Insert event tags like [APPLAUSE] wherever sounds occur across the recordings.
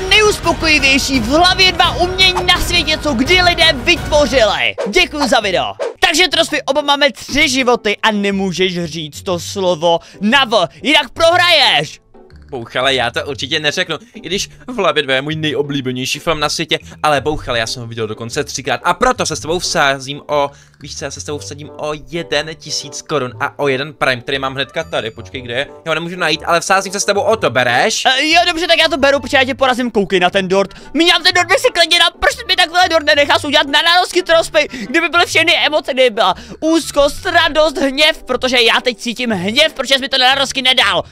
nejuspokojivější v hlavě dva umění na světě, co kdy lidé vytvořili. Děkuji za video. Takže trošku oba máme tři životy a nemůžeš říct to slovo na v, jinak prohraješ. Bouchale, já to určitě neřeknu, i když v hlavě dvě je můj nejoblíbenější film na světě, ale Bouchale, já jsem ho viděl dokonce třikrát a proto se s tebou vsázím o, víš co, já se s tebou vsadím o jeden tisíc korun a o jeden prime, který mám hnedka tady, počkej, kde je, já ho nemůžu najít, ale vsázím se s tebou o to, bereš? Uh, jo, dobře, tak já to beru, protože já tě porazím, koukej na ten dort. Míňám ten dort klidně na proč mi takhle dort nenechás udělat na narosky trospy, kdyby byly všechny emoce, kdyby byla úzkost, radost, hněv, protože já teď cítím hněv, protože jsi mi to na narosky nedal.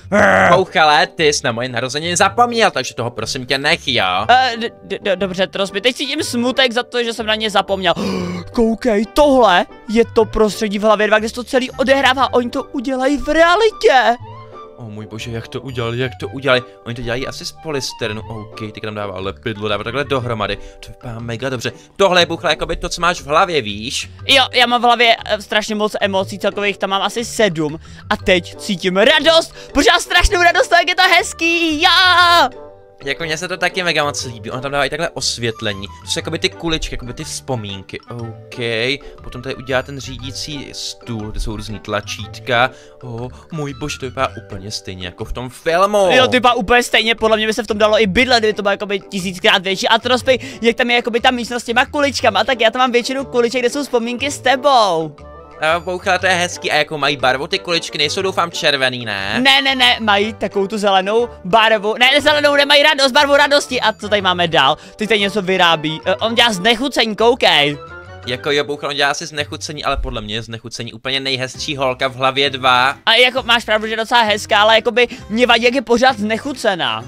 Bouchale, ty jsi na moje narozeniny zapomněl, takže toho prosím tě nech, jo? Uh, dobře, trospy, teď cítím smutek za to, že jsem na ně zapomněl. [GASPS] Koukej, tohle je to prostředí v hlavě 2, kde se to celý odehrává, oni to udělají v realitě. O oh, můj bože, jak to udělali, jak to udělali. Oni to dělají asi z polysterenu. OK, teď tam dává lepidlo, dává takhle dohromady. To vypadá mega dobře. Tohle je buchle jako by to, co máš v hlavě, víš? Jo, já mám v hlavě eh, strašně moc emocí, celkových tam mám asi sedm. A teď cítím radost, já strašnou radost, jak je to hezký, já! Jako mně se to taky mega moc líbí, on tam dává i takhle osvětlení. To jsou jakoby ty kuličky, jakoby ty vzpomínky. OK, potom tady udělá ten řídící stůl, kde jsou různý tlačítka. Oh, můj bož, to vypadá úplně stejně jako v tom filmu. Jo, to vypadá úplně stejně, podle mě by se v tom dalo i bydlet, kdyby to bylo jakoby tisíckrát větší. A trospy, jak tam je jakoby ta místnost s těma kuličkama, tak já tam mám většinu kuliček, kde jsou vzpomínky s tebou. Bouchala, to je hezký. A jako mají barvu ty kuličky, nejsou doufám červený, ne? Ne, ne, ne, mají takovou tu zelenou barvu. Ne, zelenou nemají radost, barvu radosti. A co tady máme dál? Ty tady něco vyrábí. Uh, on dělá znechucení, koukej. Jako jo, Bouchal, on dělá si znechucení, ale podle mě je znechucení úplně nejhezčí holka v hlavě dva. A jako máš pravdu, že je docela hezká, ale jakoby mě vadí, jak je pořád znechucená.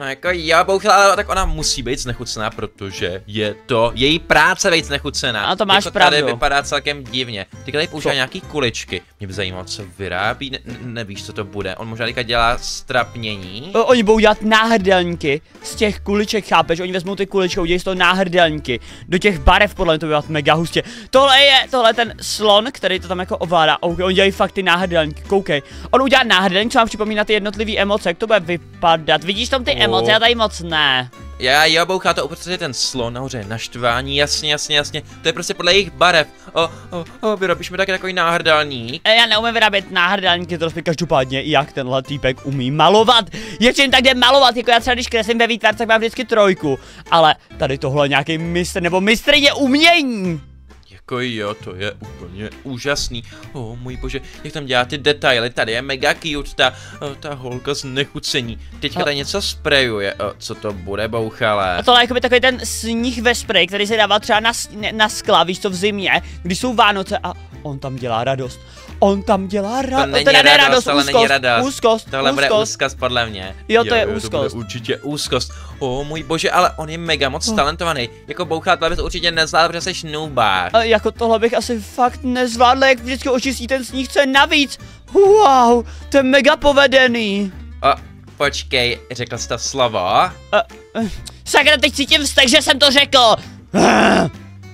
No jako já bouchla, ale tak ona musí být znechucená, protože je to její práce být znechucená. A to máš jako pravdu. tady vypadá celkem divně. Ty tady používá nějaký kuličky. Mě by zajímalo, co vyrábí, ne, nevíš, co to bude. On možná teďka dělá strapnění. O, oni budou dělat náhrdelníky z těch kuliček, chápeš? Oni vezmou ty kuličky, udělají z toho náhrdelníky. Do těch barev podle mě to bude mega hustě. Tohle je, tohle je ten slon, který to tam jako ovládá. Okay, on dělají fakt ty náhrdelníky, koukej. On udělá náhrdelník, co vám připomíná ty jednotlivé emoce, jak to bude vypadat. Vidíš tam ty emoce? Moc, já tady moc ne. Já, jo, bouchá to uprostřed ten slon nahoře, naštvání, jasně, jasně, jasně. To je prostě podle jejich barev. O, o, o, vyrobíš mi taky takový náhrdelník. E, já neumím vyrábět náhrdelníky, to prostě každopádně, jak tenhle týpek umí malovat. Ještě tak jde malovat, jako já třeba když kreslím ve výtvarce, tak mám vždycky trojku. Ale tady tohle nějaký mistr nebo mistrně umění. Jako jo, to je úplně úžasný. O oh, můj bože, jak tam dělá ty detaily, tady je mega cute, ta, ta holka z nechucení. Teďka tady něco sprejuje, o, co to bude, bouchalé? A tohle je jako takový ten sníh ve sprej, který se dává třeba na, na skla, víš co, v zimě, když jsou Vánoce a on tam dělá radost. On tam dělá ra- to není teda radost, radost, ale úzkost, není radost. úzkost, Tohle úzkost. bude úzkost podle mě. Jo, to je jo, úzkost. To bude určitě úzkost. O můj bože, ale on je mega moc oh. talentovaný. Jako bouchat, tohle bys určitě nezvládl, protože jsi noobák. A jako tohle bych asi fakt nezvládl, jak vždycky očistí ten sníh, co je navíc. Wow, to je mega povedený. O, počkej, řekl jsi to slovo? A, uh, sakra, teď cítím vztek, že jsem to řekl.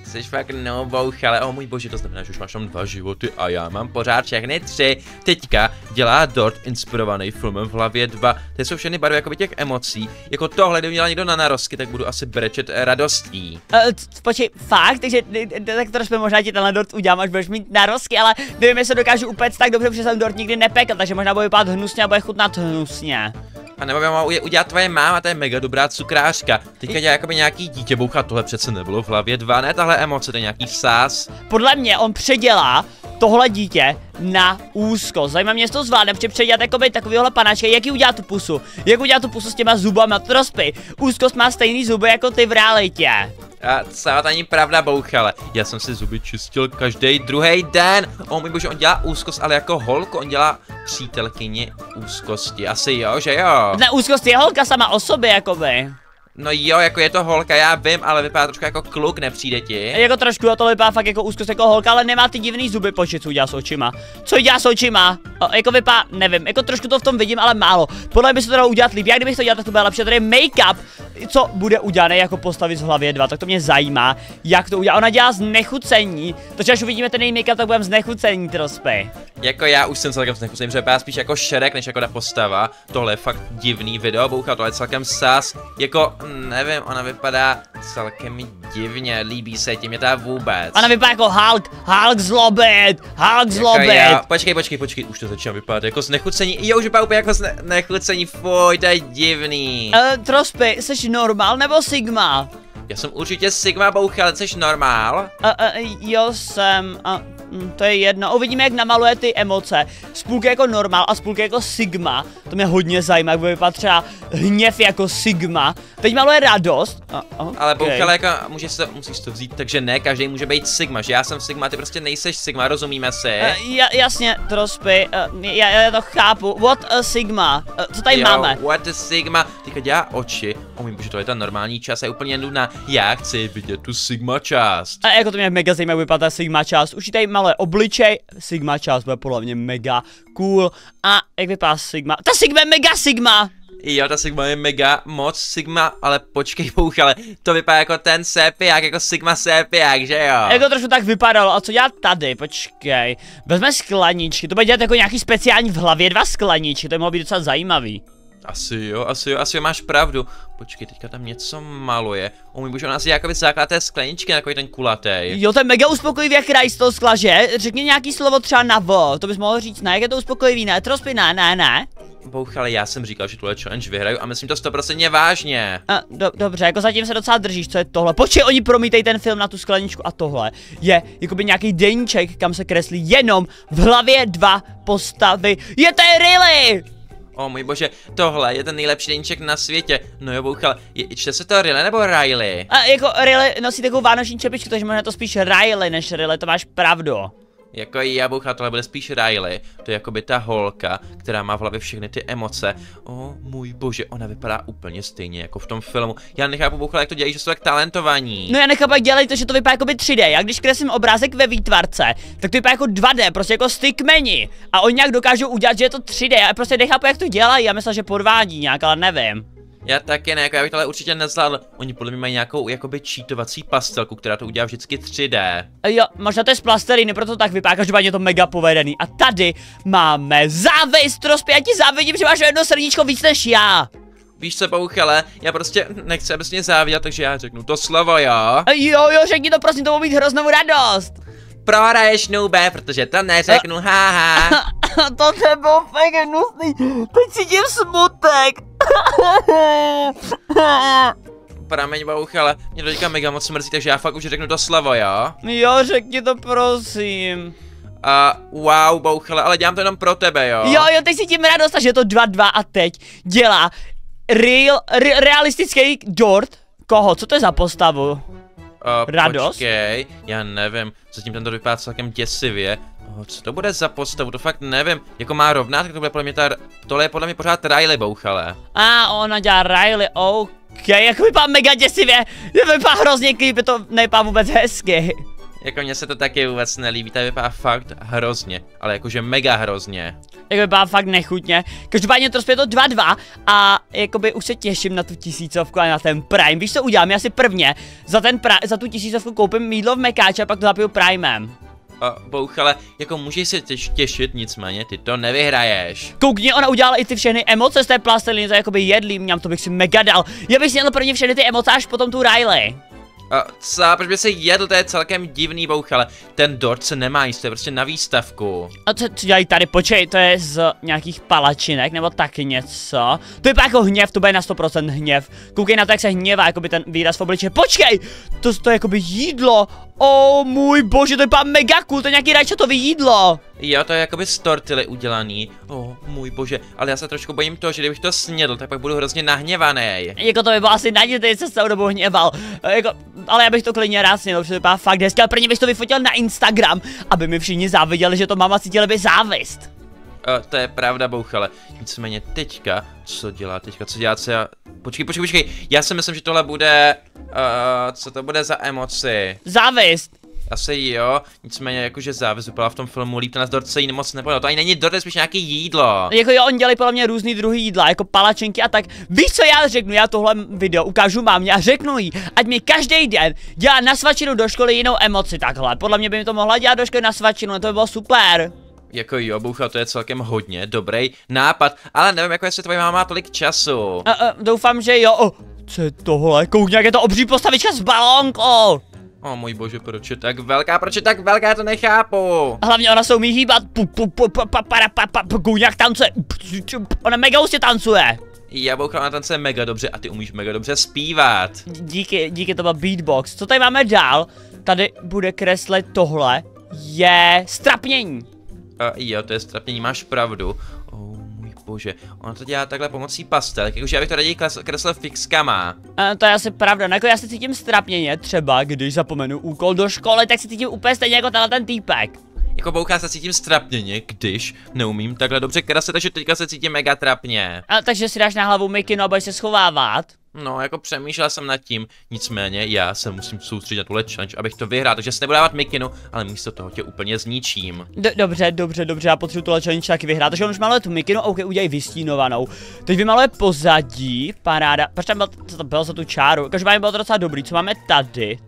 Jsi fakt bouch, ale o můj bože, to znamená, že už máš tam dva životy a já mám pořád všechny tři. Teďka dělá Dort inspirovaný filmem v hlavě dva. To jsou všechny barvy jako těch emocí. Jako tohle, kdyby měla někdo na narosky, tak budu asi brečet radostí. Uh, počkej, fakt? Takže tak trošku možná ti tenhle dort udělám, až budeš mít narosky, ale nevím, jestli dokážu upéct tak dobře, protože jsem dort nikdy nepekl, takže možná bude vypadat hnusně a bude chutnat hnusně. A nebo mohla udělat tvoje máma, to je mega dobrá cukrářka. Teďka dělá jakoby nějaký dítě boucha, tohle přece nebylo v hlavě dva, ne tahle emoce, to je nějaký sás. Podle mě on předělá tohle dítě na úzko. Zajímá mě, jestli to zvládne, protože předělat jakoby takovýhle panačka, jaký udělá tu pusu. Jak udělá tu pusu s těma zubama, trospy. Úzkost má stejný zuby jako ty v realitě. A celá to není pravda, bouchale. Já jsem si zuby čistil každý druhý den. O můj bože, on dělá úzkost, ale jako holku, on dělá přítelkyni úzkosti. Asi jo, že jo? Ne, úzkost je holka sama o sobě, jakoby. No jo, jako je to holka, já vím, ale vypadá trošku jako kluk, nepřijde ti? Jako trošku, to vypadá fakt jako úzkost jako holka, ale nemá ty divný zuby, počít, co udělá s očima. Co dělá s očima? O, jako vypadá, nevím, jako trošku to v tom vidím, ale málo. Podle mě by se to dalo udělat líp, jak kdybych to dělal, tak to bylo lepší. Tady je make-up, co bude udělané jako postavit z hlavě 2, tak to mě zajímá, jak to udělá. Ona dělá znechucení, takže až uvidíme ten její make-up, tak budeme znechucení trospy. Jako já už jsem celkem znechucený, že vypadá spíš jako šerek, než jako ta postava. Tohle je fakt divný video, boucha, tohle je celkem sas. Jako, nevím, ona vypadá celkem divně, líbí se tím, je ta vůbec. Ona vypadá jako Hulk, Hulk zlobit, Hulk Jako zlobit. já, počkej, počkej, počkej, už to začíná vypadat jako znechucení, jo, už vypadá úplně jako znechucení, fuj, to je divný. Uh, Trospy, jsi normal nebo Sigma? Já jsem určitě Sigma boucha, ale jsi normál? Uh, uh, jo, jsem. Uh, hm, to je jedno. Uvidíme, jak namaluje ty emoce. Spůlky jako normál a spůlky jako Sigma. To mě hodně zajímá, jak bude vypadat třeba hněv jako Sigma. Teď maluje radost. Uh, okay. Ale boucha, jako můžeš to, musíš to vzít, takže ne, každý může být Sigma, že já jsem Sigma, ty prostě nejseš Sigma, rozumíme si? Uh, ja, jasně, Trospy, uh, já, já to chápu. What a Sigma? Uh, co tady jo, máme? what a Sigma, teďka dělá oči, o můj bože, to je ta normální část, je úplně nudná, já chci vidět tu Sigma část. A jako to mě mega zajímá, jak vypadá Sigma část. Už tady malé obličej, Sigma část bude podle mě mega cool. A jak vypadá Sigma? Ta Sigma je mega Sigma! Jo, ta Sigma je mega moc Sigma, ale počkej bouch, ale to vypadá jako ten Sepiak, jako Sigma Sepiak, že jo? Jako trošku tak vypadalo, a co dělat tady, počkej. Vezme skleničky, to bude dělat jako nějaký speciální v hlavě, dva skleničky, to by mohlo být docela zajímavý. Asi jo, asi jo, asi jo, máš pravdu. Počkej, teďka tam něco maluje. O můj bože, on asi jakoby základ té skleničky, takový ten kulatý. Jo, to je mega uspokojivý, jak hraj z toho skla, že? Řekni nějaký slovo třeba na vo, to bys mohl říct, ne, jak je to uspokojivý, ne? Trospy, ne, ne, ne. Bouch, ale já jsem říkal, že tuhle challenge vyhraju a myslím to 100% vážně. A, do, dobře, jako zatím se docela držíš, co je tohle. Počkej, oni promítají ten film na tu skleničku a tohle je jakoby nějaký deníček, kam se kreslí jenom v hlavě dva postavy. Je to je Riley! O můj bože, tohle je ten nejlepší deníček na světě. No jo, bouchal, je, čte se to Riley nebo Riley? A jako Riley nosí takovou vánoční čepičku, takže možná to spíš Riley než Riley, to máš pravdu. Jako bouchal, tohle bude spíš Riley. To je jakoby ta holka, která má v hlavě všechny ty emoce. O můj bože, ona vypadá úplně stejně jako v tom filmu. Já nechápu bouchal, jak to dělají, že jsou tak talentovaní. No já nechápu, jak dělají to, že to vypadá jako by 3D. Já když kreslím obrázek ve výtvarce, tak to vypadá jako 2D, prostě jako stickmeni. A oni nějak dokážou udělat, že je to 3D. Já prostě nechápu, jak to dělají. Já myslím, že podvádí nějak, ale nevím. Já taky ne, jako já bych to ale určitě nezvládl. Oni podle mě mají nějakou jakoby čítovací pastelku, která to udělá vždycky 3D. Jo, možná to je z plasteliny, proto to tak vypadá, každopádně je to mega povedený. A tady máme závist, Trospy, já ti závidím, že máš jedno srdíčko víc než já. Víš co, bouchele, já prostě nechci, abys mě záviděl, takže já řeknu to slovo, jo? Jo, jo, řekni to, prosím, to bude mít hroznou radost. Prohraješ, nube, protože to neřeknu, haha. [LAUGHS] to nebylo fakt hnusný, teď cítím smutek. Prameň, bouchele, mě to teďka mega moc mrzí, takže já fakt už řeknu to slovo, jo? Jo, řekni to, prosím. A uh, wow, bouchele, ale dělám to jenom pro tebe, jo? Jo, jo, teď cítím radost, že je to 2-2 a teď dělá real, re, realistický dort. Koho? Co to je za postavu? Uh, Radost? Počkej, já nevím, zatím ten to vypadá celkem děsivě. Co to bude za postavu, to fakt nevím. Jako má rovná, tak to bude podle mě ta, tohle je podle mě pořád Riley bouchale. A ona dělá Riley, OK, jak vypadá mega děsivě, vypadá hrozně creepy, to nevypadá vůbec hezky. Jako mně se to taky vůbec nelíbí, to vypadá fakt hrozně, ale jakože mega hrozně. Jako vypadá fakt nechutně. Každopádně to je to 2-2 a jakoby už se těším na tu tisícovku a na ten Prime. Víš co udělám? Já si prvně za, ten pra za tu tisícovku koupím mídlo v Mekáči a pak to zapiju Primem. A bouchale, jako můžeš se těš těšit, nicméně ty to nevyhraješ. Koukni, ona udělala i ty všechny emoce z té plasteliny, to jakoby jedlý, mňam, to bych si mega dal. Já bych si měl prvně všechny ty emoce až potom tu Riley. A co, proč by se jedl, to je celkem divný bouchale. Ten dort se nemá jíst, to je prostě na výstavku. A co, co dělají tady, počkej, to je z nějakých palačinek, nebo taky něco. To je jako hněv, to bude na 100% hněv. Koukej na to, jak se hněvá, jakoby ten výraz v obličeji. Počkej, to, to je jakoby jídlo. O oh, můj bože, to je mega cool, to je nějaký rajčatový jídlo. Jo, to je jakoby z tortily udělaný. O, oh, můj bože, ale já se trošku bojím toho, že kdybych to snědl, tak pak budu hrozně nahněvaný. Jako to by bylo asi na se tou dobu hněval. Jako, ale já bych to klidně rád snědl, protože to vypadá fakt hezky, ale prvně bych to vyfotil na Instagram, aby mi všichni záviděli, že to mama cítila by závist. Uh, to je pravda, bouchale. Nicméně teďka, co dělá teďka, co dělá, co já... Počkej, počkej, počkej, já si myslím, že tohle bude... Uh, co to bude za emoci? Závist. Asi jo, nicméně jakože závis vypadá v tom filmu líp, ten dort se jí moc nepojel, to ani není dort, to je spíš nějaký jídlo. Jako jo, oni dělají podle mě různý druhy jídla, jako palačenky a tak. Víš co já řeknu, já tohle video ukážu mámě a řeknu jí, ať mi každý den dělá na svačinu do školy jinou emoci takhle. Podle mě by mi to mohla dělat do školy na svačinu, to by bylo super. Jako jo, boucha, to je celkem hodně dobrý nápad, ale nevím, jako jestli tvoje máma má tolik času. A, a, doufám, že jo. O, co je tohle? Koukni, jak je to obří postavička s balónkou. O můj bože, proč je tak velká, proč je tak velká, to nechápu. A hlavně ona se umí hýbat. Jak tancuje. Ona mega hustě tancuje. Já boucha na tancuje mega dobře a ty umíš mega dobře zpívat. Díky, díky to byl beatbox. Co tady máme dál? Tady bude kreslet tohle. Je strapnění. A jo, to je strapnění, máš pravdu. Bože, ona to dělá takhle pomocí pastel, jakože já bych to raději kres- kreslil fixkama. A to je asi pravda, no jako já se cítím strapněně, třeba když zapomenu úkol do školy, tak se cítím úplně stejně jako tenhle ten týpek. Jako boucha se cítím strapněně, když neumím takhle dobře kreslit, takže teďka se cítím mega trapně. A takže si dáš na hlavu mikinu a budeš se schovávat. No, jako přemýšlel jsem nad tím, nicméně já se musím soustředit na tuhle challenge, abych to vyhrál, takže si nebudu dávat mikinu, ale místo toho tě úplně zničím. D dobře, dobře, dobře, já potřebuji tuhle challenge taky vyhrát, takže on už maluje tu mikinu, OK, udělej vystínovanou. Teď vymaluje pozadí, paráda, proč tam byl, co to bylo za tu čáru, každopádně bylo to docela dobrý, co máme tady?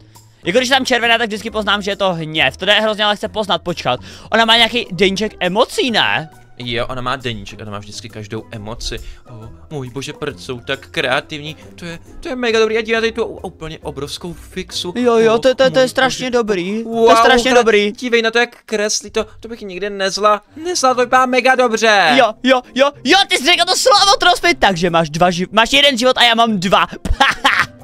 Jako když je tam červená, tak vždycky poznám, že je to hněv. To je hrozně lehce poznat, počkat. Ona má nějaký deníček emocí, ne? Jo, ona má deníček, ona má vždycky každou emoci. Oh, můj bože, proč jsou tak kreativní? To je, to je mega dobrý a dělá tady tu úplně obrovskou fixu. Jo, jo, to, to, to je strašně bože. dobrý. Wow, to je strašně dobrý. Dívej na to, jak kreslí to, to bych nikdy nezla. Nezla, to vypadá mega dobře. Jo, jo, jo, jo, ty jsi řekl to slovo trospy, takže máš dva živ, máš jeden život a já mám dva. [LAUGHS]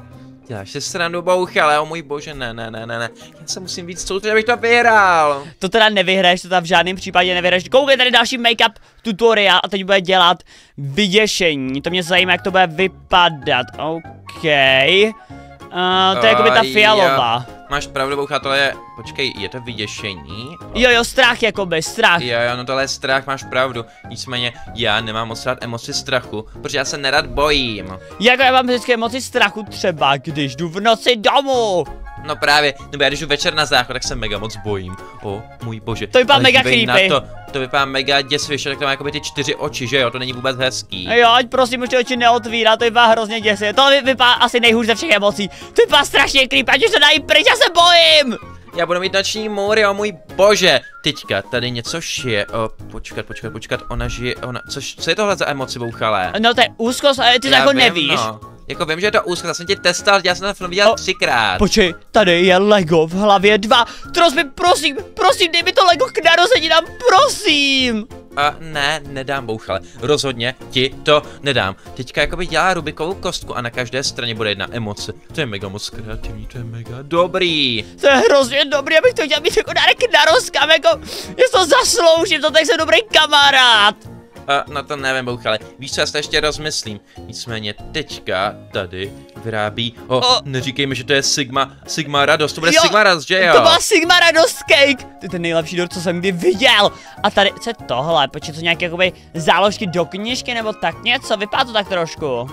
Děláš si srandu bouchy, ale o můj bože, ne, ne, ne, ne, ne. Já se musím víc soustředit, abych to vyhrál. to teda nevyhraješ, to tam v žádném případě nevyhraješ. Koukej tady další make-up tutoriál a teď bude dělat vyděšení. To mě zajímá, jak to bude vypadat. OK. Uh, to je jako by ta jo. Máš pravdu, boucha, tohle je, počkej, je to vyděšení? Jo, jo, strach jakoby, strach. Jo, jo, no tohle je strach, máš pravdu. Nicméně, já nemám moc rád emoci strachu, protože já se nerad bojím. Jako já mám vždycky emoci strachu třeba, když jdu v noci domů. No právě, nebo já když jdu večer na záchod, tak se mega moc bojím. O, můj bože. To vypadá ale mega creepy. Na to, to vypadá mega děsivě, že tak to má jakoby ty čtyři oči, že jo, to není vůbec hezký. Jo, ať prosím už ty oči neotvírá, to vypadá hrozně děsivě. To vy, vypadá asi nejhůř ze všech emocí. To vypadá strašně creepy, ať už se dají pryč, já se bojím. Já budu mít noční můry, o můj bože. Teďka tady něco šije. O, počkat, počkat, počkat, ona žije, ona, což, co je tohle za emoci, bouchalé? No to je úzkost, ale ty to jako vím, nevíš. No. Jako vím, že je to úzko, já jsem tě testoval, já jsem to film viděl O, třikrát. Počkej, tady je Lego v hlavě 2. Trosby, prosím, prosím, dej mi to Lego k narozeninám, prosím. A ne, nedám bouchale. Rozhodně ti to nedám. Teďka jakoby dělá Rubikovou kostku a na každé straně bude jedna emoce. To je mega moc kreativní, to je mega dobrý. To je hrozně dobrý, abych to chtěl mít jako dárek k narozkám, jako, já to zasloužím, to tak jsem dobrý kamarád. A na to nevím, bouchale. Víš co, já to ještě rozmyslím. Nicméně teďka tady vyrábí... O, O. neříkej mi, že to je Sigma, Sigma radost, to bude Jo, Sigma radost, že jo? To byla Sigma Radost Cake! To je ten nejlepší dort, co jsem kdy viděl! A tady, co je tohle? Počkej, to nějaké jakoby záložky do knížky nebo tak něco? Vypadá to tak trošku.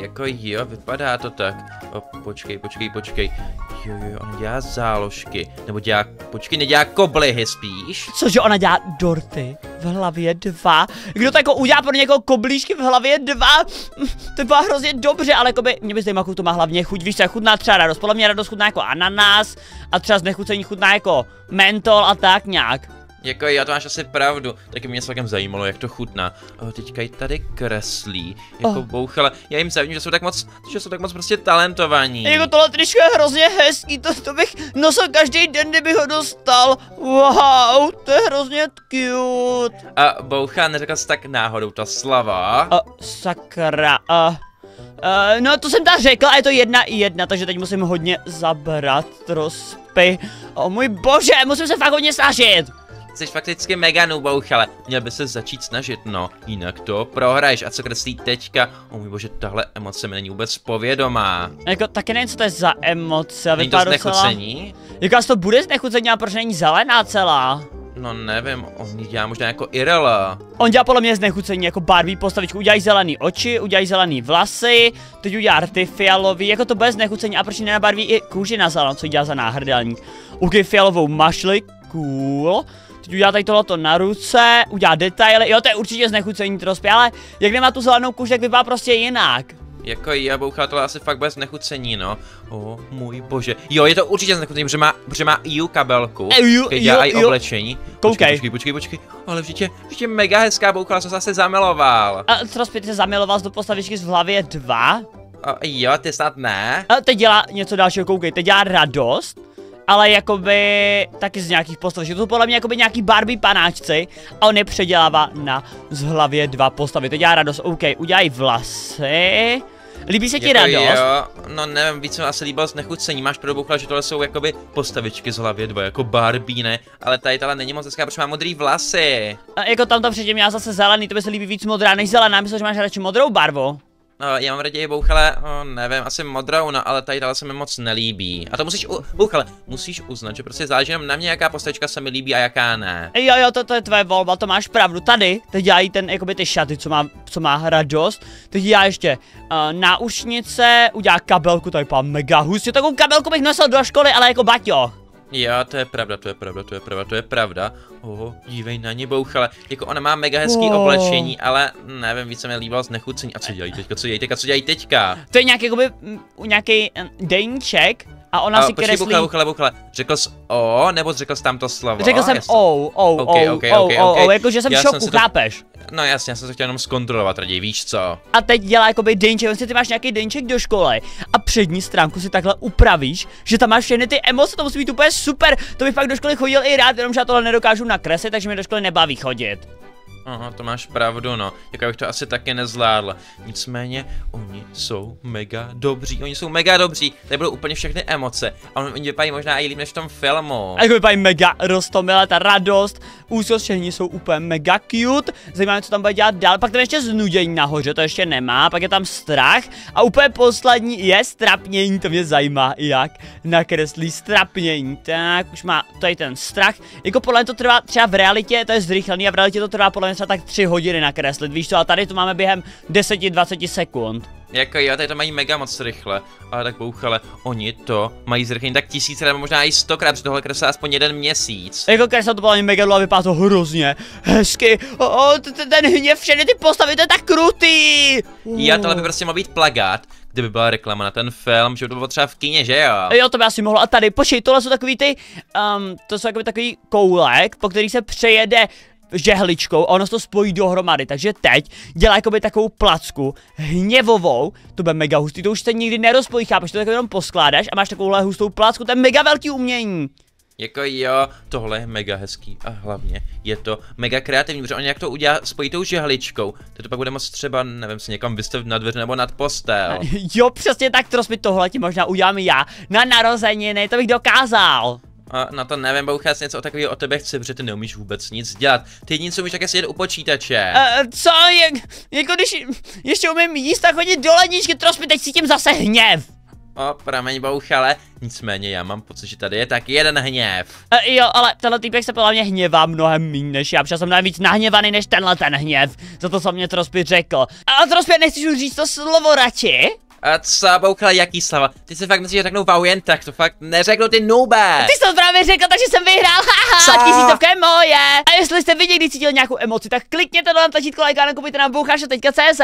Jako jo, vypadá to tak. O, počkej, počkej, počkej. Jo, jo, ona dělá záložky. Nebo dělá, počkej, nedělá koblihy spíš. Cože ona dělá dorty v hlavě 2? Kdo to jako udělá pro někoho koblížky v hlavě 2? [LAUGHS] To byla hrozně dobře, ale jakoby, mě by zajímalo, to má hlavně chuť. Víš co, jak chutná třeba radost. Podle mě radost chutná jako ananas a třeba z nechucení chutná jako mentol a tak nějak. Jako jo, to máš asi pravdu. Taky mě celkem zajímalo, jak to chutná. O, teďka ji tady kreslí. Jako Oh. oh. bouchala. Já jim zavím, že jsou tak moc, že jsou tak moc prostě talentovaní. Jako tohle tričko je hrozně hezký, to, to bych nosil každý den, kdybych ho dostal. Wow, to je hrozně cute. A boucha, neřekla jsi tak náhodou ta slava. A sakra, a... Uh, no to jsem ta řekl a je to jedna i jedna, takže teď musím hodně zabrat trospy. O můj bože, musím se fakt hodně snažit. Jsi fakticky mega noobouchale. Měl by se začít snažit, no. Jinak to prohraješ. A co kreslí teďka? O můj bože, tahle emoce mi není vůbec povědomá. Jako taky nevím, co to je za emoce, Není to vypadá docela... znechucení? Jako to bude znechucení, a proč není zelená celá? No nevím, on ji dělá možná jako Irela. On dělá podle mě znechucení jako Barbie postavičku, udělají zelený oči, udělají zelený vlasy, teď udělá rty fialový, jako to bez znechucení a proč nenabarví i kůži na zelenou, co dělá za náhrdelník. Udělá fialovou mašli, cool. Teď udělá tady tohleto na ruce, udělá detaily, jo to je určitě znechucení trospě, ale jak nemá tu zelenou kůži, tak vypadá prostě jinak. Jako já bouchá tohle asi fakt bez nechucení, no. O, můj bože. Jo, je to určitě nechucení, protože má, protože má EU kabelku. EU, Který dělá i oblečení. Koukej. Počkej, počkej, počkej, počkej. Ale vždyť je, vždyť je mega hezká bouchala, jsem se zase zamiloval. A Trospy, ty se zamiloval do postavičky z hlavě 2? O, jo, ty snad ne. A teď dělá něco dalšího, koukej, teď dělá radost, ale jakoby taky z nějakých postav, to jsou podle mě jakoby nějaký Barbie panáčci a on je předělává na z hlavě dva postavy, teď dělá radost, OK, udělají vlasy, líbí se ti Jako radost? Jo, no nevím, víc mi asi líbilo z nechucení. Máš pro bouchla, že tohle jsou jakoby postavičky z hlavě dva, jako Barbie, ne? Ale tady tohle není moc hezká, protože má modrý vlasy. A jako tam to předtím měla zase zelený, to by se líbí víc modrá než zelená, myslím, že máš radši modrou barvu. No, já mám raději bouchale, o, nevím, asi modrou, no, ale tady tohle se mi moc nelíbí. A to musíš, u, bouchale, musíš uznat, že prostě záleží na mě, jaká postavička se mi líbí a jaká ne. Jo, jo, to, to je tvoje volba, to máš pravdu. Tady, teď dělají ten, jakoby ty šaty, co má, co má radost. Teď dělá ještě uh, náušnice, udělá kabelku, to vypadá mega hustě. Takovou kabelku bych nosil do školy, ale jako baťoch. Jo, to je pravda, to je pravda, to je pravda, to je pravda. Oho, dívej na ně, bouchale. Jako ona má mega hezký Wow. oblečení, ale nevím, víc se mi líbilo z nechucení. A co dělají teďka, co dělají teďka, co dělají teďka? To je nějaký, jakoby, mm, nějaký uh, deníček a ona A, si počkej, kreslí. bouchale, bouchale, bouchale. Řekl jsi o, nebo jsi řekl jsi tamto slovo? Řekl jsem ou, ok, ou, ok. ou, jakože jsem v šoku, to- chápeš? No jasně, já jsem to chtěl jenom zkontrolovat raději, víš co? A teď dělá jakoby deníček, vlastně ty máš nějaký deníček do školy a přední stránku si takhle upravíš, že tam máš všechny ty emoce, to musí být úplně super, to bych pak do školy chodil i rád, jenomže já tohle nedokážu nakreslit, takže mi do školy nebaví chodit. Aha, to máš pravdu, no. Jako bych to asi taky nezvládl. Nicméně, oni jsou mega dobří, oni jsou mega dobří. Tady budou úplně všechny emoce. A oni vypadají možná i líp než v tom filmu. A jako vypadají mega rostomilé, ta radost, úzkost všechny jsou úplně mega cute, zajímá co tam bude dělat dál, pak tam ještě znudění nahoře, to ještě nemá, pak je tam strach a úplně poslední je strapnění, to mě zajímá, jak nakreslí strapnění, tak už má tady ten strach, jako podle to trvá třeba v realitě, to je zrychlený a v realitě to trvá podle mě třeba tak 3 hodiny nakreslit, víš co, a tady to máme během 10-20 sekund. Jako jo, tady to mají mega moc rychle. Ale tak bouchale, oni to mají zrychlení tak tisíc nebo možná i stokrát, protože tohle kreslí aspoň jeden měsíc. Jako kresla to mě mega a vypadá to hrozně hezky. O, o, ten hněv, všechny ty postavy, to je tak krutý. Já tohle by prostě mohl být plagát, kdyby byla reklama na ten film, že by to bylo třeba v kině, že jo? Jo, to by asi mohlo. A tady, počkej, tohle jsou takový ty, um, to jsou takový takový koulek, po který se přejede žehličkou a ono se to spojí dohromady, takže teď dělá jakoby takovou placku hněvovou, to bude mega hustý, to už se nikdy nerozpojí, chápeš, to tak jenom poskládáš a máš takovouhle hustou placku, to je mega velký umění. Jako jo, tohle je mega hezký a hlavně je to mega kreativní, protože oni jak to udělá spojí tou žehličkou, to, to pak bude moc třeba, nevím, si někam vystavit na dveře nebo nad postel. [LAUGHS] Jo, přesně tak, to mi tohle ti možná udělám já na narozeniny, to bych dokázal. A na to nevím, boucha, já si něco o takového o tebe chci, protože ty neumíš vůbec nic dělat. Ty jediný, co umíš, tak je sedět u počítače. Uh, co, jak, jako když ještě umím jíst a chodit do ledničky, trošku teď cítím zase hněv. O, prameň bouchale, nicméně já mám pocit, že tady je tak jeden hněv. Uh, jo, ale tenhle týpek se podle mě hněvá mnohem méně než já, protože jsem mnohem víc nahněvaný než tenhle ten hněv. Za to jsem mě Trospy řekl. A Trospy, nechceš už říct to slovo radši? A co, bouchale, jaký slava? Ty si fakt myslíš, že řeknu wow jen tak, to fakt neřeknu ty nube. Ty jsi to právě řekl, takže jsem vyhrál, haha, Co? tisícovka je moje. A jestli jste vy někdy cítili nějakou emoci, tak klikněte na tlačítko like a nakupujte na bouchaše.cz.